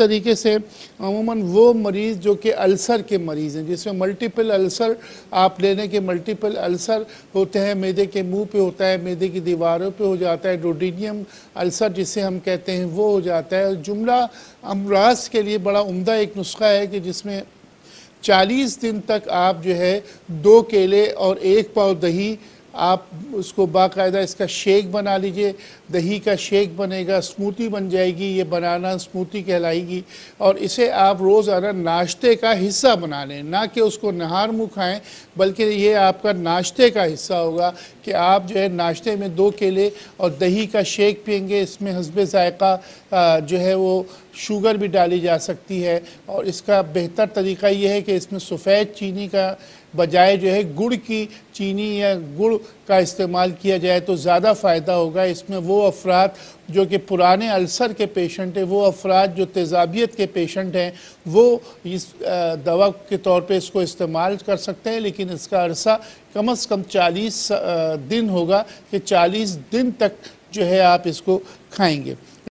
तरीके से अमूमन वो मरीज़ जो कि अल्सर के मरीज़ हैं, जिसमें मल्टीपल अल्सर आप लेने के मल्टीपल अल्सर होते हैं, मैदे के मुँह पे होता है, मैदे की दीवारों पे हो जाता है डोडीनियम अल्सर जिसे हम कहते हैं, वो हो जाता है। जुमला अमराज के लिए बड़ा उम्दा एक नुस्खा है कि जिसमें 40 दिन तक आप जो है दो केले और एक पाव दही आप उसको बाकायदा इसका शेक बना लीजिए, दही का शेक बनेगा स्मूथी बन जाएगी, ये बनाना स्मूथी कहलाएगी, और इसे आप रोज़ाना नाश्ते का हिस्सा बना लें, ना कि उसको नहार मुँह खाएँ, बल्कि ये आपका नाश्ते का हिस्सा होगा कि आप जो है नाश्ते में दो केले और दही का शेक पियेंगे, इसमें हसब ज़ायक़ा जो है वो शुगर भी डाली जा सकती है, और इसका बेहतर तरीका ये है कि इसमें सफ़ेद चीनी का बजाय जो है गुड़ की चीनी या गुड़ का इस्तेमाल किया जाए तो ज़्यादा फ़ायदा होगा। इसमें वो अफराद जो कि पुराने अल्सर के पेशेंट हैं, वो अफराद जो तेज़ाबियत के पेशेंट हैं, वो इस दवा के तौर पे इसको इस्तेमाल कर सकते हैं, लेकिन इसका अरसा कम अज़ कम चालीस दिन होगा कि चालीस दिन तक जो है आप इसको खाएँगे।